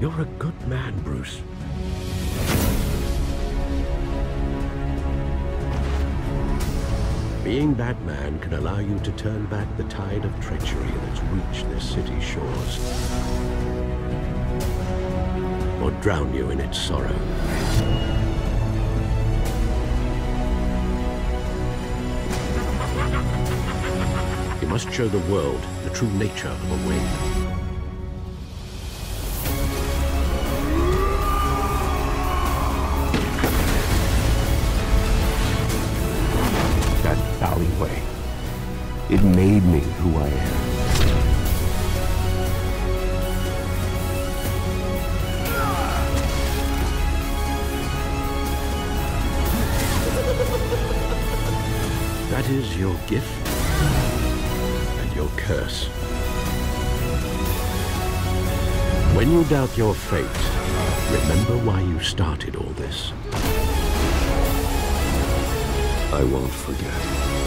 You're a good man, Bruce. Being Batman can allow you to turn back the tide of treachery that's reached this city's shores. Or drown you in its sorrow. You must show the world the true nature of a Wayne. It made me who I am. That is your gift and your curse. When you doubt your fate, remember why you started all this. I won't forget.